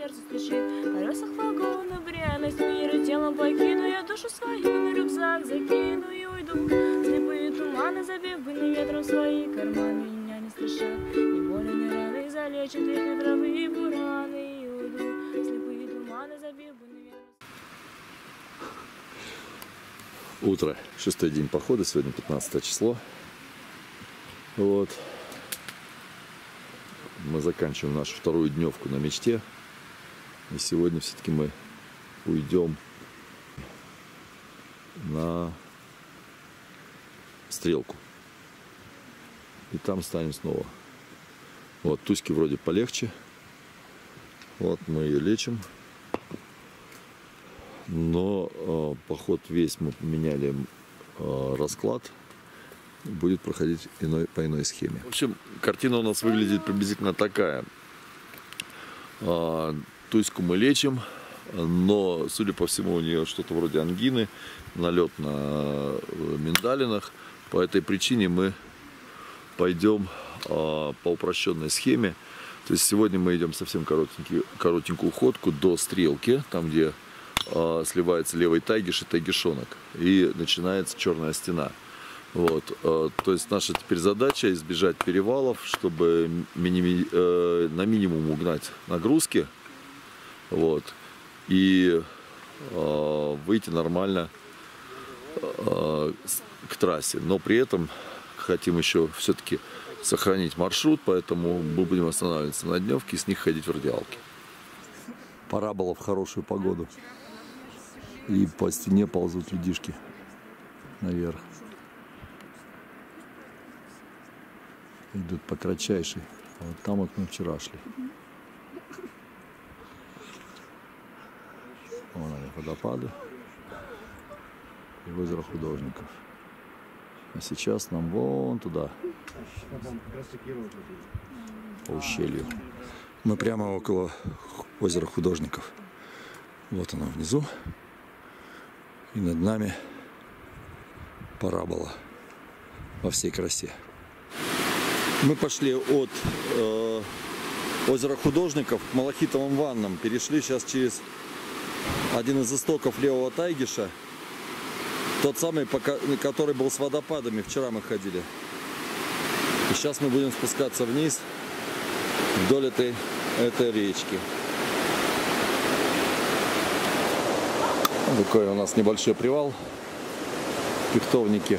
сердце стучит В колесах вагона бренность мира Телом покину я душу свою На рюкзак закину и уйду Слепые туманы, забив бы не ветром свои карманы Меня не страшат ни боли, ни раны Залечат их ветровые бураны И уйду Слепые туманы, забив бы не ветром Утро. Шестой день похода. Сегодня 15 число. Вот. Мы заканчиваем нашу вторую дневку на мечте. И сегодня все-таки мы уйдем на стрелку. И там станем снова. Вот, туськи вроде полегче. Вот мы ее лечим. Но э, поход весь мы меняли э, расклад. Будет проходить иной, по иной схеме. В общем, картина у нас выглядит приблизительно такая. Туську мы лечим, но, судя по всему, у нее что-то вроде ангины, налет на э, миндалинах. По этой причине мы пойдем э, по упрощенной схеме. То есть сегодня мы идем совсем коротенькую ходку до стрелки, там где э, сливается левый тайгиш и тайгишонок. И начинается черная стена. Вот, э, то есть наша теперь задача избежать перевалов, чтобы миними, э, на минимум угнать нагрузки. Вот, и э, выйти нормально э, к трассе. Но при этом хотим еще все-таки сохранить маршрут, поэтому мы будем останавливаться на дневке и с них ходить в радиалке. Пора было в хорошую погоду. И по стене ползут людишки наверх. Идут по кратчайшей. А вот там вот мы вчера шли. Вон они, водопады и озеро художников. А сейчас нам вон туда, по ущелью. Мы прямо около озера художников. Вот оно внизу. И над нами парабола во всей красе. Мы пошли от э, озера художников к Малахитовым ваннам. Перешли сейчас через один из истоков левого Тайгиша. Тот самый, который был с водопадами. Вчера мы ходили. И сейчас мы будем спускаться вниз вдоль этой, этой речки. Такой у нас небольшой привал. Пихтовники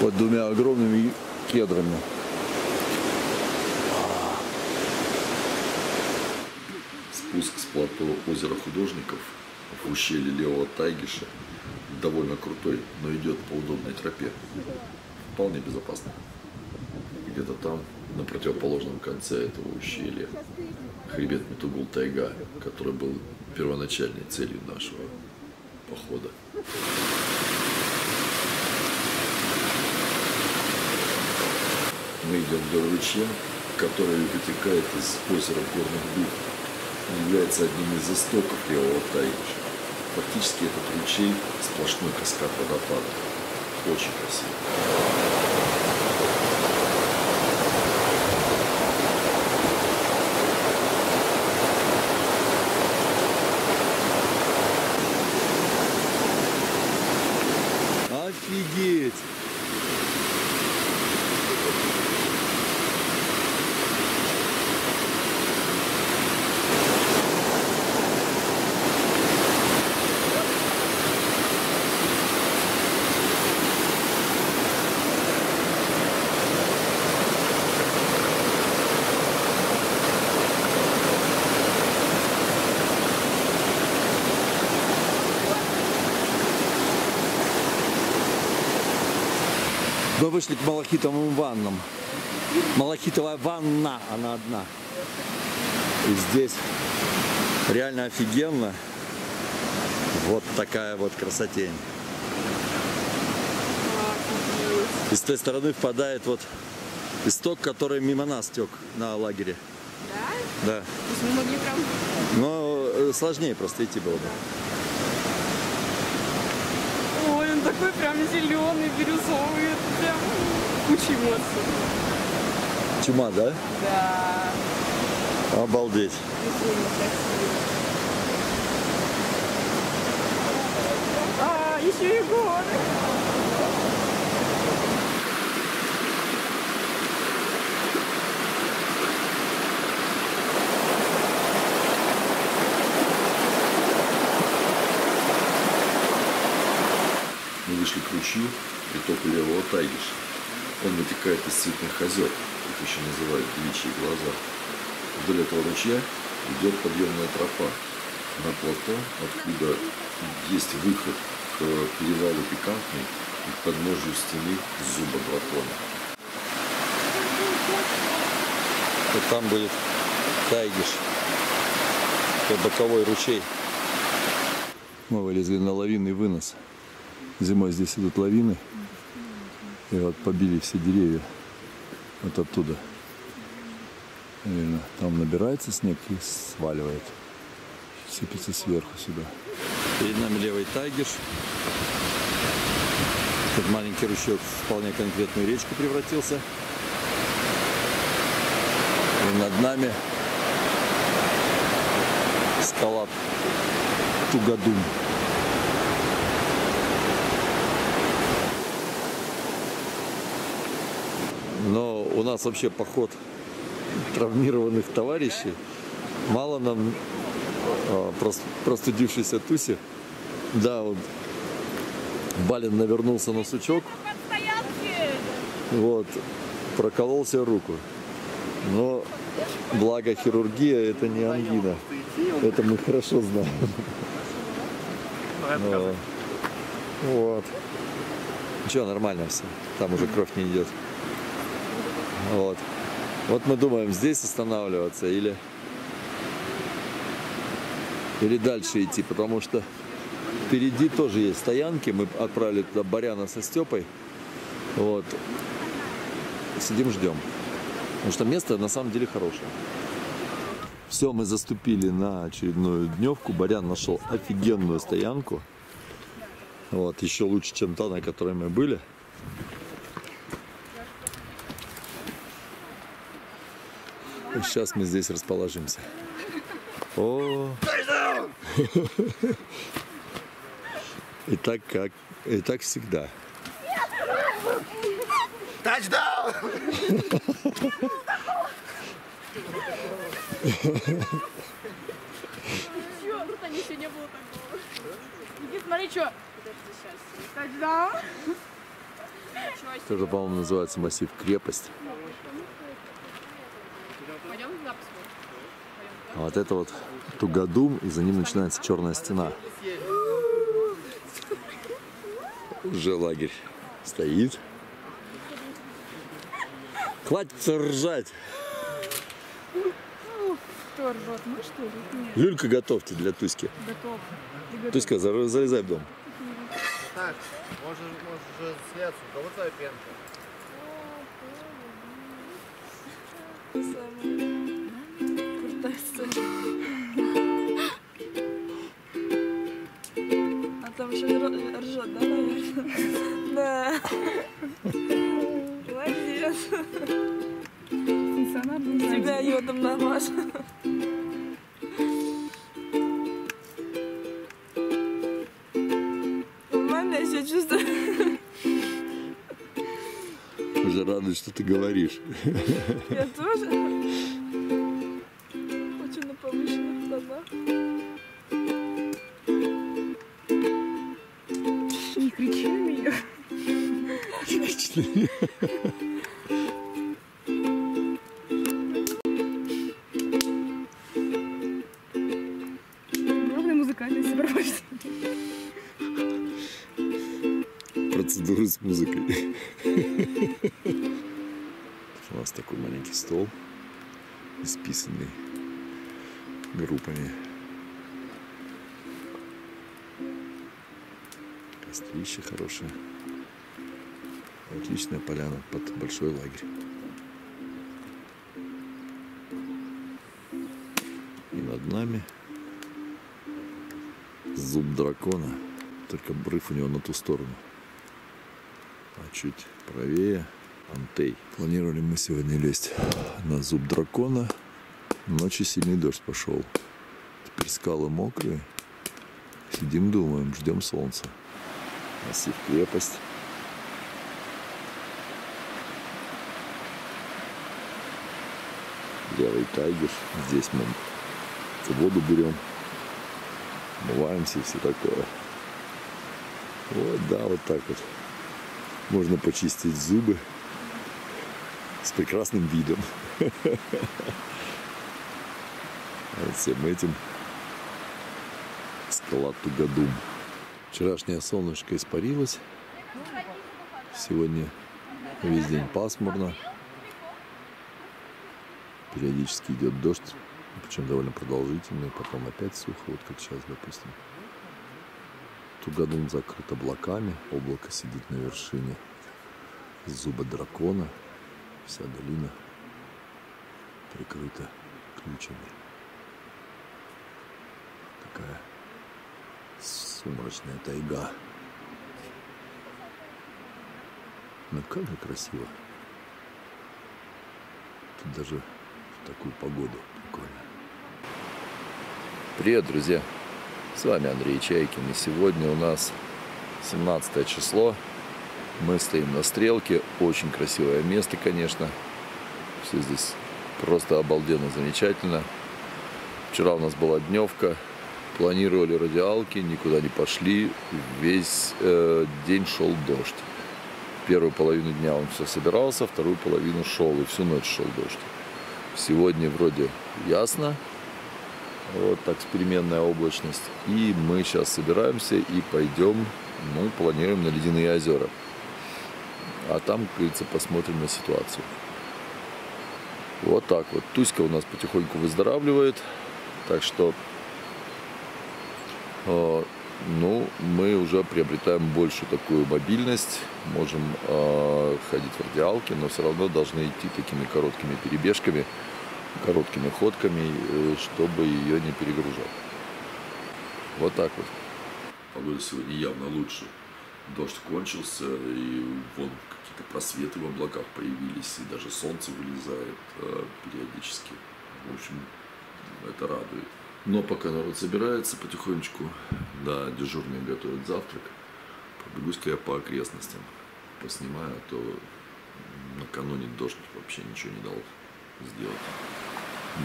под двумя огромными кедрами. Спуск с плато озера художников в ущелье Левого Тайгиша довольно крутой, но идет по удобной тропе. Вполне безопасно. Где-то там, на противоположном конце этого ущелья, хребет Метугул Тайга, который был первоначальной целью нашего похода. Мы идем вдоль ручья, который вытекает из озера Горных Дуб и является одним из истоков левого Тайгиша. Фактически этот ручей сплошной каскад водопада. Очень красиво. Офигеть! Мы вышли к малахитовым ваннам. Малахитовая ванна, она одна. И здесь реально офигенно. Вот такая вот красотень. И с той стороны впадает вот исток, который мимо нас тек на лагере. Да? Да. То есть мы могли прям... Но э, сложнее просто идти было бы. Ой, он такой прям зеленый, бирюзовый. Это прям куча эмоций. Чума, да? Да. Обалдеть. А, еще и горы. Вышли к ручью, притоку левого Тайгиша. Он вытекает из цветных озер, их еще называют девичьи глаза. Вдоль этого ручья идет подъемная тропа на плато, откуда есть выход к перевалу Пикантный и к подножию стены зуба дракона. Вот там будет Тайгиш. Это боковой ручей. Мы вылезли на лавинный вынос. Зимой здесь идут лавины. И вот побили все деревья. Вот оттуда. Наверное, там набирается снег и сваливает. Сыпется сверху сюда. Перед нами левый Тайгиш. Этот маленький ручеек в вполне конкретную речку превратился. И над нами скала Тугадум. Но у нас вообще поход травмированных товарищей. Мало нам а, прос- простудившейся Туси. Да, вот Балин навернулся на сучок. Вот, проколол себе руку. Но благо хирургия это не ангина. Это мы хорошо знаем. Но- Вот. Ничего, нормально все. Там уже кровь не идет. Вот. Вот мы думаем, здесь останавливаться или или дальше идти, потому что впереди тоже есть стоянки. Мы отправили туда Баряна со Степой. Вот. Сидим, ждем. Потому что место на самом деле хорошее. Все, мы заступили на очередную дневку. Барян нашел офигенную стоянку. Вот, еще лучше, чем та, на которой мы были. Сейчас мы здесь расположимся. О! И так как, и так всегда. Черт, они еще не было такого. Иди смотри, что. Тачдаун. Это, по-моему, называется массив крепость. Пойдем туда посмотрим. А вот это вот Тугадум, и за ним начинается черная стена. Уже лагерь стоит. Хватит ржать. Кто ржет? Мы что ли? Нет, Люлька готовьте для Туськи. готов. Туська, за- залезай в дом. Так, może, może zjedzą, to co je piętro? Крутая сцена. А там еще ржет, да, наверное? Да. Молодец. Тебя йодом намажь. Радует, что ты говоришь. Я тоже. Хочу на повышенных тонах. Не кричи на меня. Главное музыкальное сопровождение. Процедуры с музыкой. У нас такой маленький стол, исписанный группами. Кострище хорошее. Отличная поляна под большой лагерь. И над нами зуб дракона. Только брыв у него на ту сторону. А чуть правее Антей. Планировали мы сегодня лезть на зуб дракона, Ночью сильный дождь пошел. Теперь скалы мокрые. Сидим, думаем, ждем солнца. Массив крепость. Левый тайгер. Здесь мы воду берем. Умываемся и все такое. Вот, да, вот так вот. Можно почистить зубы с прекрасным видом. Вот всем этим скала Тугадум. Вчерашнее солнышко испарилось. Сегодня весь день пасмурно. Периодически идет дождь, причем довольно продолжительный, потом опять сухо, вот как сейчас, допустим. Тугадум закрыт облаками, облако сидит на вершине зуба дракона, вся долина прикрыта тучами. Такая сумрачная тайга. Ну как же красиво. Тут даже в такую погоду прикольно. Привет, друзья! С вами Андрей Чайкин. И сегодня у нас 17 число. Мы стоим на стрелке. Очень красивое место, конечно. Все здесь просто обалденно замечательно. Вчера у нас была дневка. Планировали радиалки, никуда не пошли. Весь э, день шел дождь. Первую половину дня он все собирался, вторую половину шел, и всю ночь шел дождь. Сегодня вроде ясно, вот так переменная облачность. И мы сейчас собираемся и пойдем, ну, планируем на Ледяные озера. А там, как говорится, посмотрим на ситуацию. Вот так вот. Туська у нас потихоньку выздоравливает. Так что, э, ну, мы уже приобретаем большую такую мобильность. Можем э, ходить в радиалке, но все равно должны идти такими короткими перебежками короткими ходками, э, чтобы ее не перегружать. Вот так вот. Погода сегодня явно лучше. Дождь кончился, и вон какие-то просветы в облаках появились, и даже солнце вылезает э, периодически. В общем, это радует. Но пока народ собирается потихонечку, да, дежурные готовят завтрак, пробегусь-ка я по окрестностям, поснимаю, а то накануне дождь вообще ничего не дал сделать.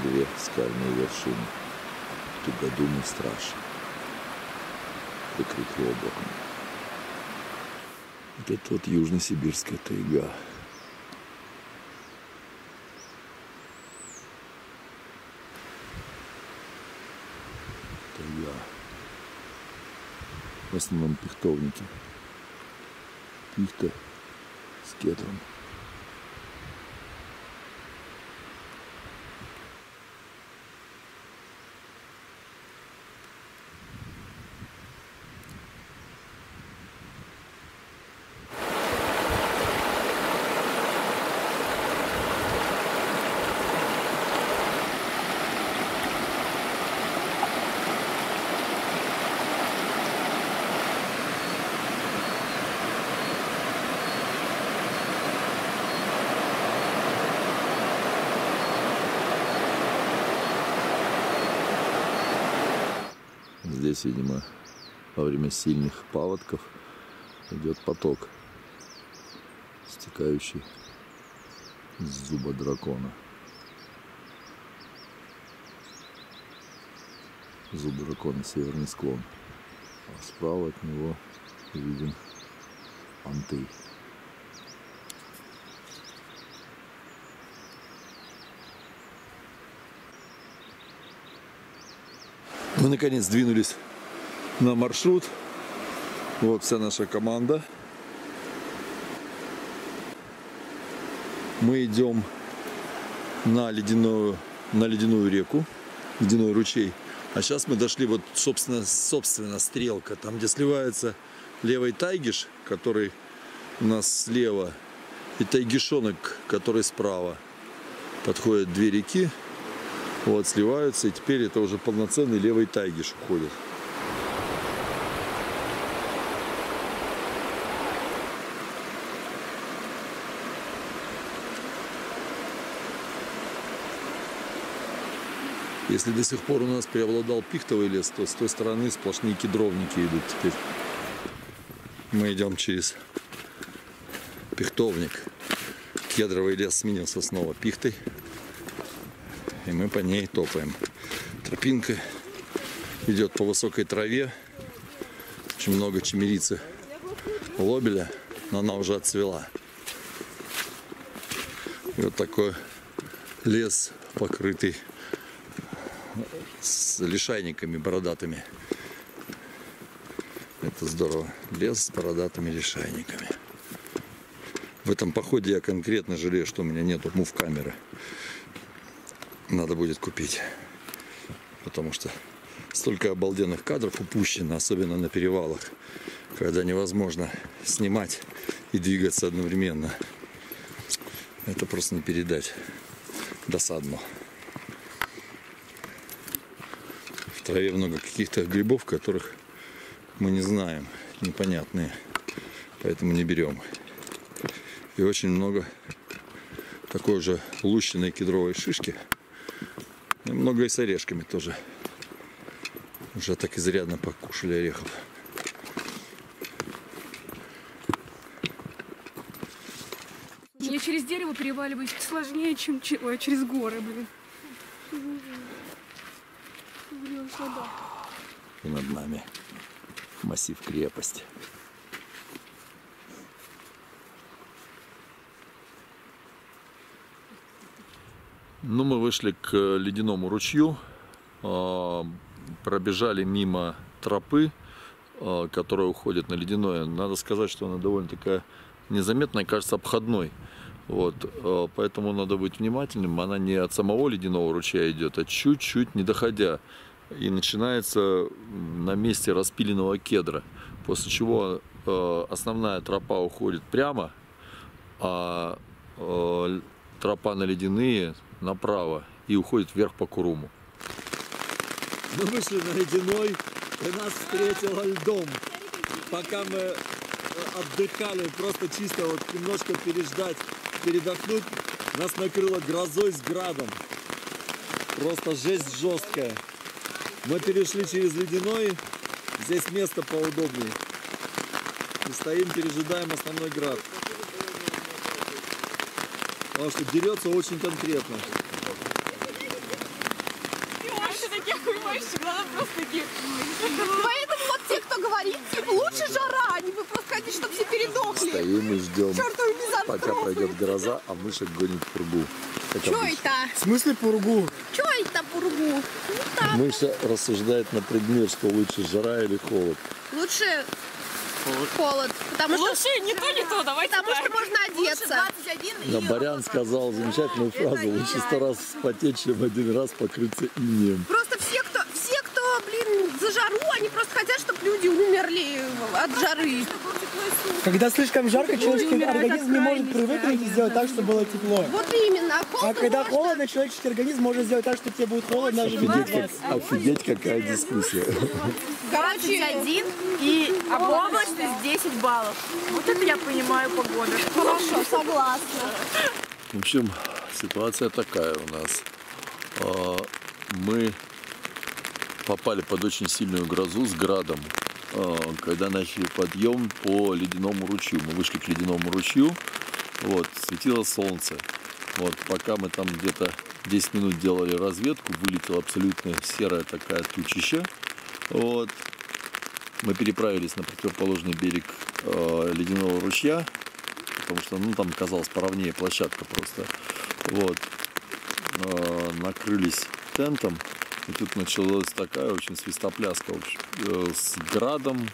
Две скальные вершины. Тугодум и страж. Прикрытые облаком. Это вот южно-сибирская тайга. Тайга. В основном пихтовники. Пихта с кетром. Здесь, видимо, во время сильных паводков идет поток, стекающий с зуба дракона. Зуб дракона северный склон. А справа от него виден Антей. Мы наконец двинулись на маршрут. Вот вся наша команда. Мы идем на ледяную, на ледяную реку, ледяной ручей. А сейчас мы дошли вот, собственно, собственно, стрелка, там, где сливается левый тайгиш, который у нас слева, и тайгишонок, который справа. Подходят две реки, вот, сливаются, и теперь это уже полноценный левый тайгиш уходит. Если до сих пор у нас преобладал пихтовый лес, то с той стороны сплошные кедровники идут теперь. Мы идем через пихтовник. Кедровый лес сменился снова пихтой. И мы по ней топаем. Тропинка идет по высокой траве. Очень много чемерицы лобеля, но она уже отцвела. И вот такой лес, покрытый с лишайниками бородатыми. Это здорово. Лес с бородатыми лишайниками. В этом походе я конкретно жалею, что у меня нету мув камеры. Надо будет купить. Потому что столько обалденных кадров упущено, особенно на перевалах, когда невозможно снимать и двигаться одновременно. Это просто не передать. Досадно. В траве много каких-то грибов, которых мы не знаем, непонятные. Поэтому не берем. И очень много такой же лущиной кедровой шишки. Много и с орешками тоже. Уже так изрядно покушали орехов. Я через дерево переваливаюсь сложнее, чем че- ой, через горы, блин. Блин, вода. И над нами массив крепость. Ну, мы вышли к ледяному ручью, а, пробежали мимо тропы, а, которая уходит на ледяное. Надо сказать, что она довольно такая незаметная, кажется, обходной. Вот, а, поэтому надо быть внимательным. Она не от самого ледяного ручья идет, а чуть-чуть не доходя. И начинается на месте распиленного кедра. После чего основная тропа уходит прямо, а тропа на ледяные направо и уходит вверх по Куруму. Мы вышли на ледяной, и нас встретило льдом. Пока мы э, отдыхали, просто чисто вот немножко переждать, передохнуть, нас накрыло грозой с градом. Просто жесть жесткая. Мы перешли через ледяной, здесь место поудобнее. И стоим, пережидаем основной град. Потому что дерется очень конкретно. Вообще такие охуевающие, глаза просто такие. Поэтому вот те, кто говорит, типа, лучше жара, а не вы просто хотите, чтобы все передохли. Стоим и ждем, пока пройдет гроза, а мышек гонит в пругу. Как Чё обычно. это? В смысле пургу? Чё это, пургу? Ну Мыша рассуждает на предмет, что лучше жара или холод. лучше холод, потому что, Лучше не то, не то, давайте потому что так. можно одеться. Но Барян сказал замечательную фразу. Лучше сто раз вспотеть, чем один раз покрыться инеем. Просто все, кто, все, кто, блин, за жару, они просто хотят, чтобы люди умерли от жары. Когда слишком жарко, человеческий организм не может привыкнуть и сделать так, чтобы было тепло. Вот именно, А холодно когда можно. холодно, человеческий организм может сделать так, что тебе будет холодно даже Офигеть, как- офигеть, какая дискуссия. Короче, и облачность 10 баллов. Вот это я понимаю погоду. хорошо, согласна. В общем, ситуация такая у нас. А, Мы попали под очень сильную грозу с градом, а, когда начали подъем по ледяному ручью. Мы вышли к ледяному ручью, вот, светило солнце. Вот, пока мы там где-то 10 минут делали разведку, вылетела абсолютно серая такая тучища. Вот. Мы переправились на противоположный берег э, ледяного ручья, потому что ну, там казалось поровнее площадка просто. Вот. Э, накрылись тентом, и тут началась такая очень свистопляска общем, э, с градом,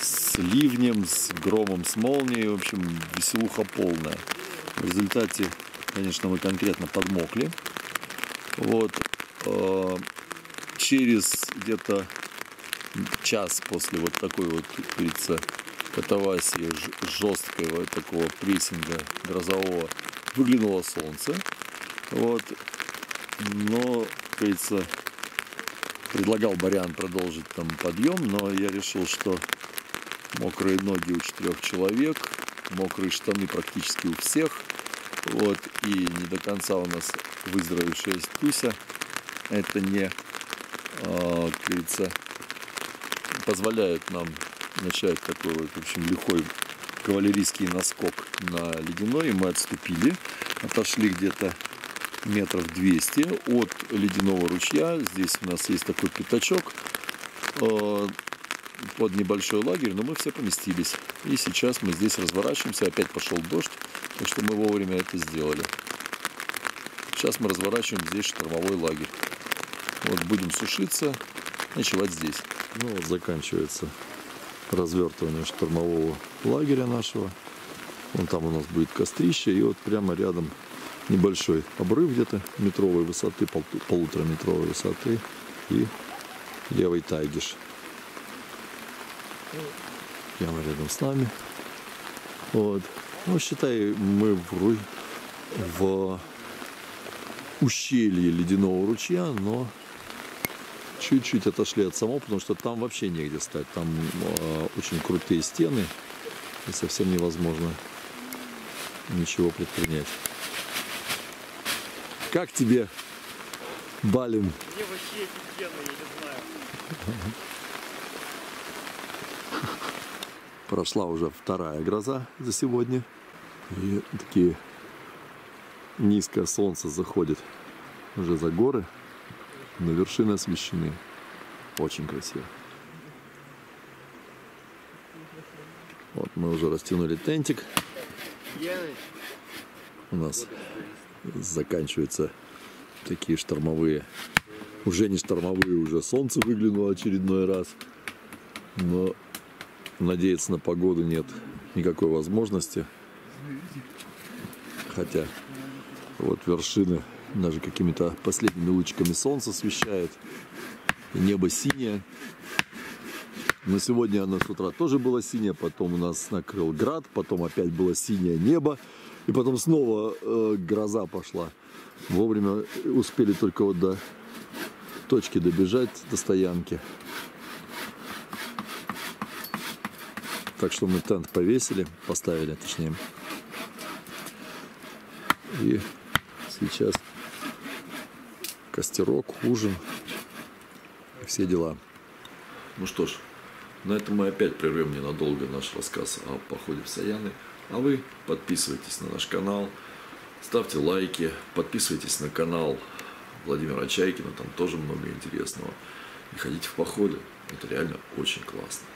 с ливнем, с громом, с молнией, в общем, веселуха полная. В результате, конечно, мы конкретно подмокли. Вот. Э, Через где-то час после вот такой вот, как говорится, катавасии ж- жесткой вот такого прессинга грозового выглянуло солнце. Вот. Но, как говорится, предлагал Барян продолжить там подъем, но я решил, что мокрые ноги у четырех человек, мокрые штаны практически у всех, вот, и не до конца у нас выздоровевшая Туся, это не, а, как говорится, позволяет нам начать такой вот, в общем, лихой кавалерийский наскок на ледяной. И мы отступили, отошли где-то метров 200 от ледяного ручья. Здесь у нас есть такой пятачок э, под небольшой лагерь, но мы все поместились. И сейчас мы здесь разворачиваемся. Опять пошел дождь, так что мы вовремя это сделали. Сейчас мы разворачиваем здесь штормовой лагерь. Вот будем сушиться, ночевать здесь. Ну вот заканчивается развертывание штормового лагеря нашего. Вон там у нас будет кострище, и вот прямо рядом небольшой обрыв где-то метровой высоты, пол- полутораметровой высоты и левый тайгиш. Прямо рядом с нами. Вот. Ну, считай, мы в, в ущелье ледяного ручья, но чуть-чуть отошли от самого, потому что там вообще негде стать. Там э, очень крутые стены, и совсем невозможно ничего предпринять. Как тебе, Балин? Мне вообще офигенно, я не знаю. Прошла уже вторая гроза за сегодня. И такие низкое солнце заходит уже за горы, но вершины освещены. Очень красиво. Вот мы уже растянули тентик. У нас заканчиваются такие штормовые, уже не штормовые, уже солнце выглянуло очередной раз. Но надеяться на погоду нет никакой возможности. Хотя вот вершины даже какими-то последними лучиками солнца освещает. И небо синее. Но сегодня оно с утра тоже было синее, потом у нас накрыл град, потом опять было синее небо, и потом снова э, гроза пошла. Вовремя успели только вот до точки добежать, до стоянки. Так что мы тент повесили, поставили точнее. И сейчас костерок, ужин, все дела. Ну что ж, на этом мы опять прервем ненадолго наш рассказ о походе в Саяны. А вы подписывайтесь на наш канал, ставьте лайки, подписывайтесь на канал Владимира Чайкина, там тоже много интересного. И ходите в походы, это реально очень классно.